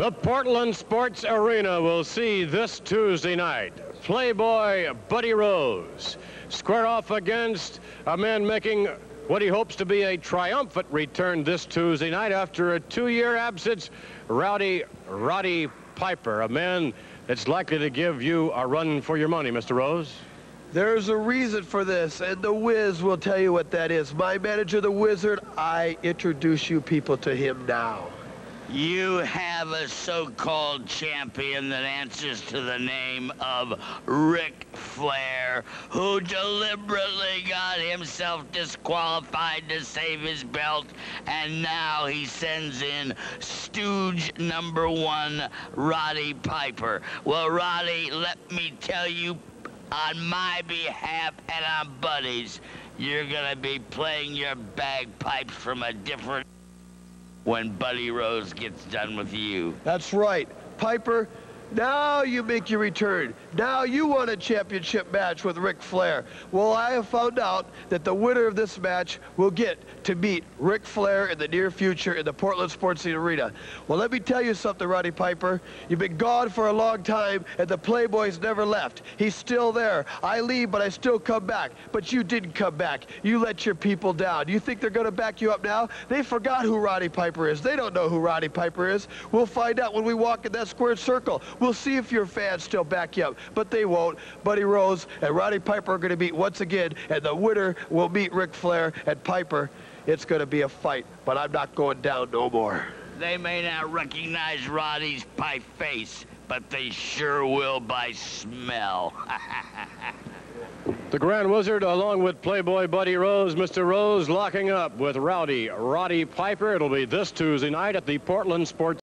The Portland Sports Arena will see this Tuesday night Playboy Buddy Rose square off against a man making what he hopes to be a triumphant return this Tuesday night after a two-year absence, Rowdy Roddy Piper, a man that's likely to give you a run for your money, Mr. Rose. There's a reason for this, and the Wiz will tell you what that is. My manager, the Wizard, I introduce you people to him now. You have a so-called champion that answers to the name of Ric Flair, who deliberately got himself disqualified to save his belt, and now he sends in stooge number one, Roddy Piper. Well, Roddy, let me tell you on my behalf and on Buddy's, you're gonna be playing your bagpipes from a different when Buddy Rose gets done with you. That's right. Piper, now you make your return. Now you want a championship match with Ric Flair. Well, I have found out that the winner of this match will get to meet Ric Flair in the near future in the Portland Sports Arena. Well, let me tell you something, Roddy Piper. You've been gone for a long time, and the Playboy's never left. He's still there. I leave, but I still come back. But you didn't come back. You let your people down. You think they're going to back you up now? They forgot who Roddy Piper is. They don't know who Roddy Piper is. We'll find out when we walk in that squared circle. We'll see if your fans still back you up, but they won't. Buddy Rose and Roddy Piper are going to meet once again, and the winner will meet Ric Flair and Piper. It's going to be a fight, but I'm not going down no more. They may not recognize Roddy's by face, but they sure will by smell. the Grand Wizard, along with Playboy Buddy Rose, Mr. Rose, locking up with Rowdy Roddy Piper. It'll be this Tuesday night at the Portland Sports